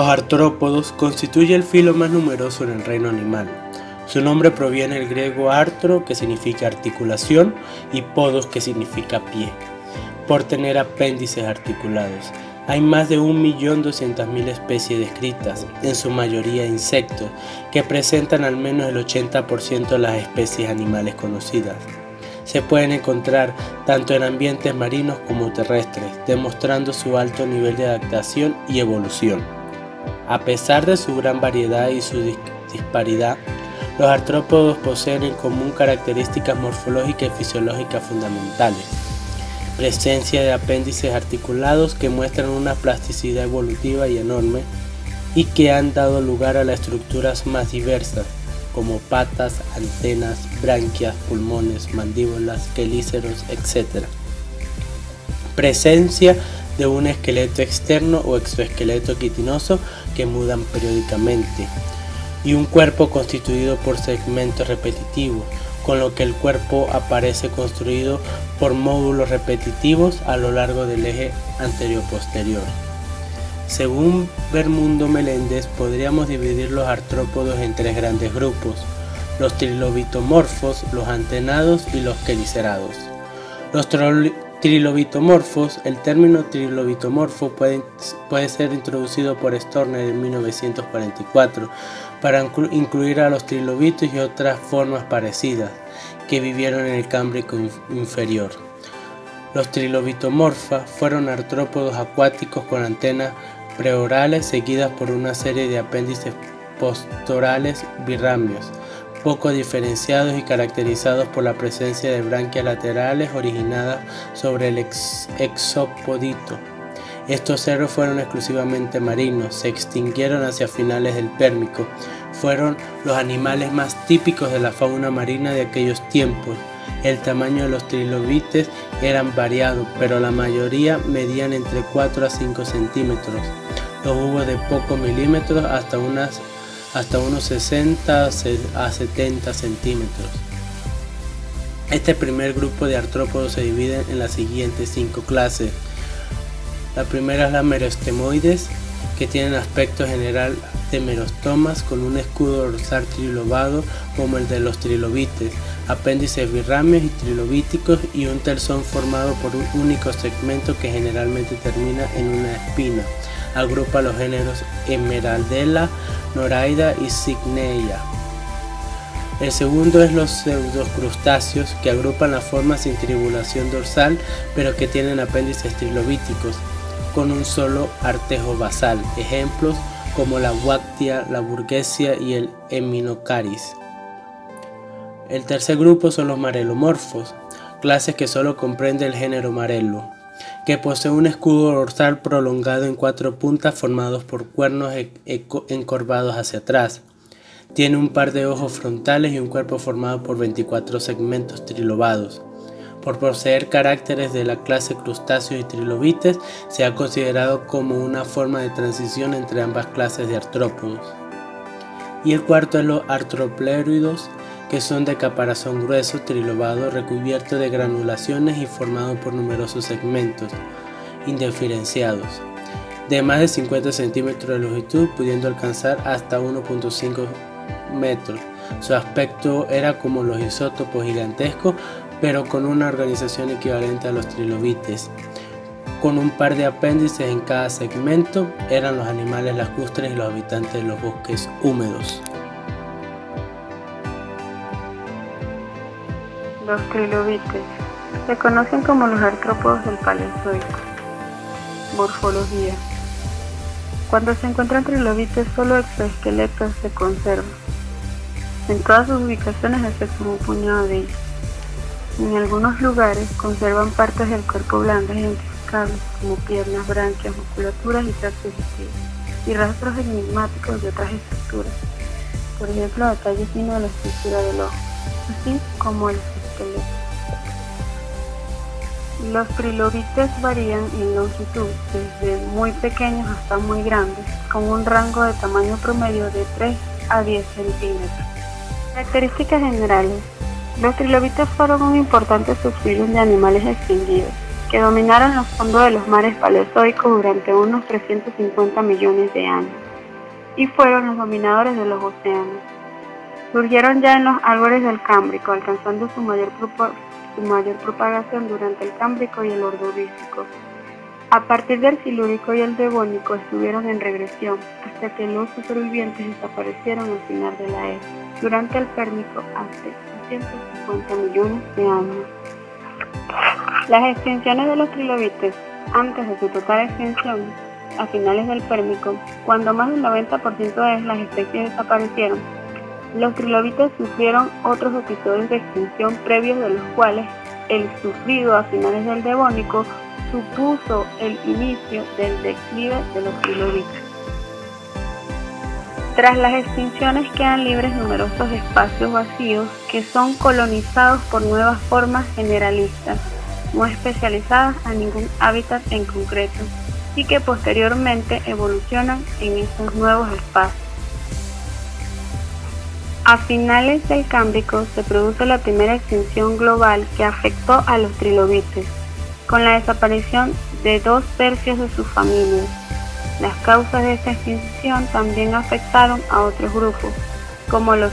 Los artrópodos constituyen el filo más numeroso en el reino animal. Su nombre proviene del griego artro, que significa articulación, y podos, que significa pie, por tener apéndices articulados. Hay más de 1.200.000 especies descritas, en su mayoría insectos, que presentan al menos el 80% de las especies animales conocidas. Se pueden encontrar tanto en ambientes marinos como terrestres, demostrando su alto nivel de adaptación y evolución. A pesar de su gran variedad y su disparidad, los artrópodos poseen en común características morfológicas y fisiológicas fundamentales. Presencia de apéndices articulados que muestran una plasticidad evolutiva y enorme y que han dado lugar a las estructuras más diversas, como patas, antenas, branquias, pulmones, mandíbulas, quelíceros, etc. Presencia de un esqueleto externo o exoesqueleto quitinoso que mudan periódicamente y un cuerpo constituido por segmentos repetitivos, con lo que el cuerpo aparece construido por módulos repetitivos a lo largo del eje anterior-posterior. Según Bermundo Meléndez, podríamos dividir los artrópodos en tres grandes grupos, los trilobitomorfos, los antenados y los quelicerados. Los trilobitomorfos, el término trilobitomorfo puede, puede ser introducido por Storner en 1944 para incluir a los trilobitos y otras formas parecidas que vivieron en el Cámbrico inferior. Los trilobitomorfa fueron artrópodos acuáticos con antenas preorales seguidas por una serie de apéndices postorales birramios, poco diferenciados y caracterizados por la presencia de branquias laterales originadas sobre el exopodito. Estos cerros fueron exclusivamente marinos, se extinguieron hacia finales del Pérmico, fueron los animales más típicos de la fauna marina de aquellos tiempos. El tamaño de los trilobites eran variados, pero la mayoría medían entre 4 a 5 centímetros. Los hubo de pocos milímetros hasta, unas, hasta unos 60 a 70 centímetros. Este primer grupo de artrópodos se divide en las siguientes cinco clases. La primera es la merostemoides, que tienen aspecto general de merostomas con un escudo dorsal trilobado como el de los trilobites, apéndices birramios y trilobíticos y un telson formado por un único segmento que generalmente termina en una espina. Agrupa los géneros Emeraldella, Noraida y Cygneia. El segundo es los pseudocrustáceos que agrupan las formas sin tribulación dorsal pero que tienen apéndices trilobíticos con un solo artejo basal, ejemplos como la Wactia, la Burguesia y el Eminocaris. El tercer grupo son los marelomorfos, clases que solo comprende el género Marello, que posee un escudo dorsal prolongado en cuatro puntas formados por cuernos e-, encorvados hacia atrás. Tiene un par de ojos frontales y un cuerpo formado por 24 segmentos trilobados. Por poseer caracteres de la clase crustáceos y trilobites, se ha considerado como una forma de transición entre ambas clases de artrópodos. Y el cuarto es los artropleuridos, que son de caparazón grueso, trilobado, recubierto de granulaciones y formado por numerosos segmentos indiferenciados, de más de 50 centímetros de longitud, pudiendo alcanzar hasta 1.5 metros. Su aspecto era como los isótopos gigantescos, pero con una organización equivalente a los trilobites. Con un par de apéndices en cada segmento, eran los animales lacustres y los habitantes de los bosques húmedos. Los trilobites se conocen como los artrópodos del Paleozoico. Morfología. Cuando se encuentran trilobites, solo exoesqueletos se conservan. En todas sus ubicaciones, excepto un puñado de ellos. En algunos lugares conservan partes del cuerpo blandas identificables como piernas, branquias, musculaturas y tractos y rastros enigmáticos de otras estructuras, por ejemplo detalles finos de la estructura del ojo, así como el Los trilobites varían en longitud desde muy pequeños hasta muy grandes, con un rango de tamaño promedio de 3 a 10 centímetros. Características generales los trilobites fueron un importante subfilum de animales extinguidos. que dominaron los fondos de los mares paleozoicos durante unos 350 millones de años y fueron los dominadores de los océanos. Surgieron ya en los árboles del Cámbrico, alcanzando su mayor, su mayor propagación durante el Cámbrico y el Ordovícico. A partir del Silúrico y el Devónico estuvieron en regresión, hasta que los supervivientes desaparecieron al final de la era, durante el Pérmico hace 250 millones de años. Las extinciones de los trilobites antes de su total extinción, a finales del Pérmico, cuando más del 90% de las especies desaparecieron, los trilobites sufrieron otros episodios de extinción previos de los cuales el sufrido a finales del Devónico supuso el inicio del declive de los trilobites. Tras las extinciones quedan libres numerosos espacios vacíos que son colonizados por nuevas formas generalistas, no especializadas a ningún hábitat en concreto, y que posteriormente evolucionan en esos nuevos espacios. A finales del Cámbrico se produce la primera extinción global que afectó a los trilobites, con la desaparición de dos tercios de sus familias. Las causas de esta extinción también afectaron a otros grupos, como los,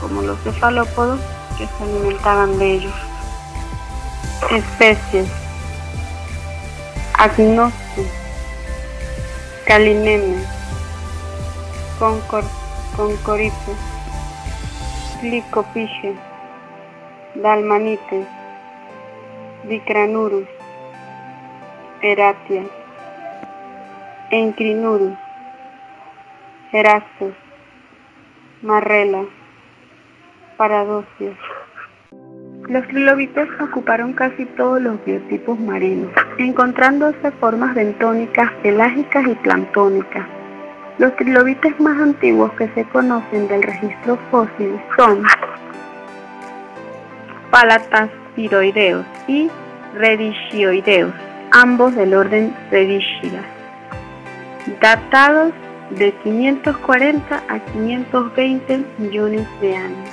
como los cefalópodos que se alimentaban de ellos. Especies Agnosto Calineme Concor Licopiche Dalmanites Dicranurus Eratia. Encrinurus Erastos Marrela. Paradocios los trilobites ocuparon casi todos los biotipos marinos, encontrándose formas bentónicas, pelágicas y planctónicas. Los trilobites más antiguos que se conocen del registro fósil son Palataspiroideos y Redishioideos, ambos del orden Redischia, datados de 540 a 520 millones de años.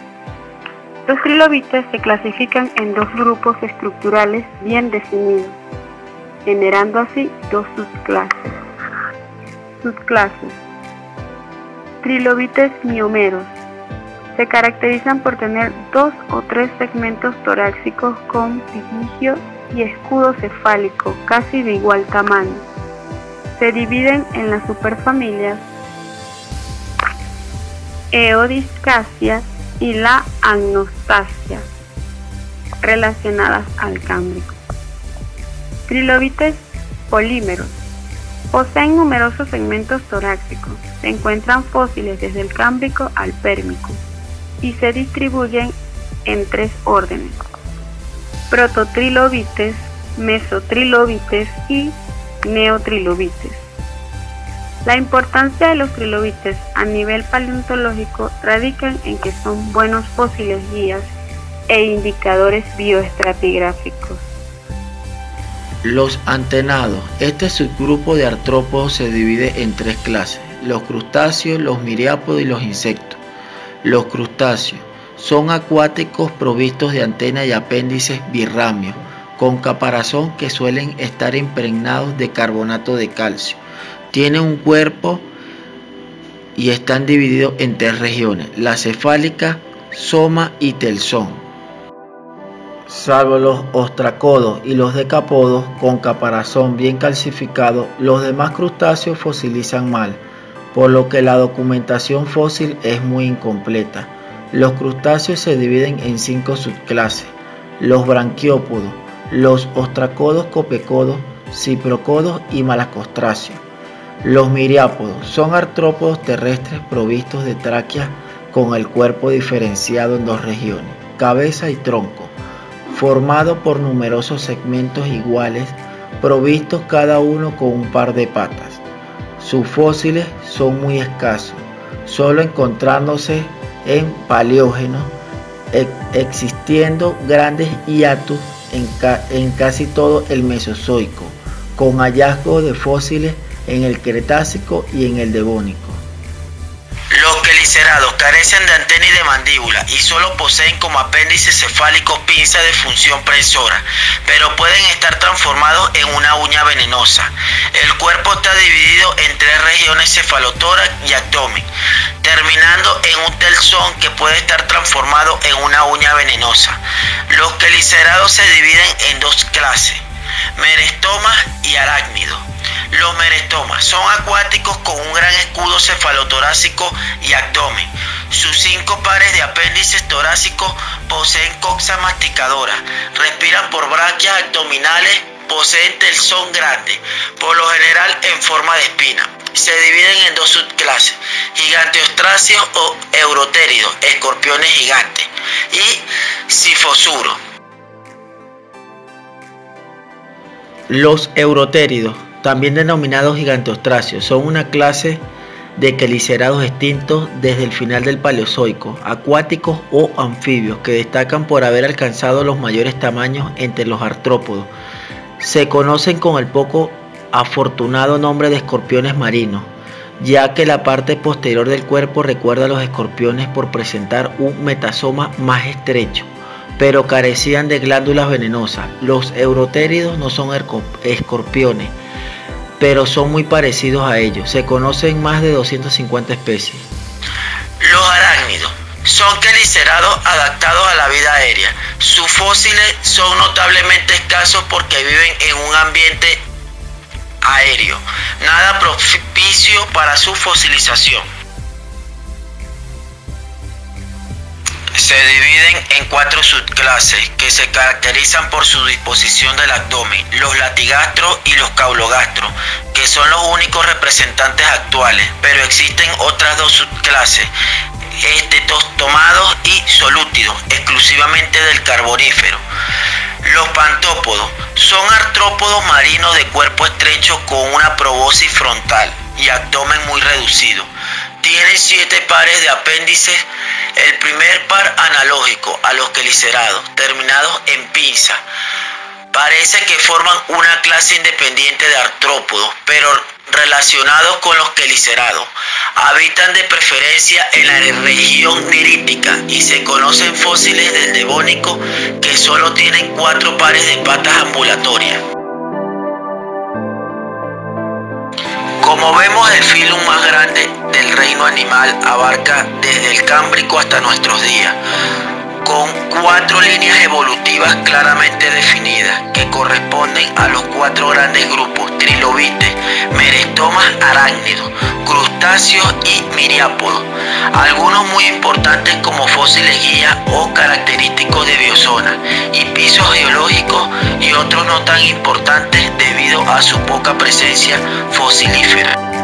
Los trilobites se clasifican en dos grupos estructurales bien definidos, generando así dos subclases. Subclases. Trilobites miomeros. Se caracterizan por tener dos o tres segmentos torácicos con pigigio y escudo cefálico casi de igual tamaño. Se dividen en las superfamilias Eodiscasia y la agnostasia relacionadas al cámbrico. Trilobites polímeros. Poseen numerosos segmentos torácicos. Se encuentran fósiles desde el cámbrico al pérmico y se distribuyen en tres órdenes. Prototrilobites, mesotrilobites y neotrilobites. La importancia de los trilobites a nivel paleontológico radica en que son buenos fósiles guías e indicadores bioestratigráficos. Los antenados. Este subgrupo de artrópodos se divide en tres clases, los crustáceos, los miriápodos y los insectos. Los crustáceos son acuáticos provistos de antenas y apéndices birramios, con caparazón que suelen estar impregnados de carbonato de calcio tienen un cuerpo y están divididos en tres regiones, la cefálica, soma y telzón. Salvo los ostracodos y los decapodos con caparazón bien calcificado, los demás crustáceos fosilizan mal, por lo que la documentación fósil es muy incompleta. Los crustáceos se dividen en cinco subclases, los branquiópodos, los ostracodos copecodos, ciprocodos y malacostráceos. Los miriápodos son artrópodos terrestres provistos de tráqueas con el cuerpo diferenciado en dos regiones, cabeza y tronco, formado por numerosos segmentos iguales, provistos cada uno con un par de patas. Sus fósiles son muy escasos, solo encontrándose en paleógeno, existiendo grandes hiatus en, en casi todo el Mesozoico, con hallazgos de fósiles en el Cretácico y en el Devónico. Quelicerados carecen de antena y de mandíbula y solo poseen como apéndice cefálico pinza de función prensora, pero pueden estar transformados en una uña venenosa. El cuerpo está dividido en tres regiones cefalotórax y abdomen, terminando en un telzón que puede estar transformado en una uña venenosa. Los quelicerados se dividen en dos clases, merestomas y arácnidos. Los merestomas son acuáticos con un gran escudo cefalotorácico y abdomen. Sus cinco pares de apéndices torácicos poseen coxa masticadora, respiran por bráqueas abdominales, poseen telzón grande, por lo general en forma de espina. Se dividen en dos subclases, giganteostráceos o eurotéridos, escorpiones gigantes, y sifosuros. Los eurotéridos también denominados giganteostráceos, son una clase de quelicerados extintos desde el final del Paleozoico, acuáticos o anfibios, que destacan por haber alcanzado los mayores tamaños entre los artrópodos. Se conocen con el poco afortunado nombre de escorpiones marinos, ya que la parte posterior del cuerpo recuerda a los escorpiones por presentar un metasoma más estrecho pero carecían de glándulas venenosas. Los eurotéridos no son escorpiones, pero son muy parecidos a ellos. Se conocen más de 250 especies. Los arácnidos son quelicerados adaptados a la vida aérea. Sus fósiles son notablemente escasos porque viven en un ambiente aéreo, nada propicio para su fosilización. Se dividen en cuatro subclases que se caracterizan por su disposición del abdomen, los latigastros y los caulogastros, que son los únicos representantes actuales, pero existen otras dos subclases, estetostomados y solútidos, exclusivamente del carbonífero. Los pantópodos son artrópodos marinos de cuerpo estrecho con una probosis frontal y abdomen muy reducido. Tienen siete pares de apéndices el primer par analógico a los quelicerados, terminados en pinza, parece que forman una clase independiente de artrópodos, pero relacionados con los quelicerados. Habitan de preferencia en la región nerítica y se conocen fósiles del Devónico que solo tienen cuatro pares de patas ambulatorias. Como vemos, el filum más grande del reino animal abarca desde el Cámbrico hasta nuestros días, con cuatro líneas evolutivas claramente definidas que corresponden a los cuatro grandes grupos trilobites, merestomas, arácnidos, crustáceos y miriápodos, algunos muy importantes como fósiles guía o característicos de biosona y pisos geológicos y otros no tan importantes debido a su poca presencia fosilífera.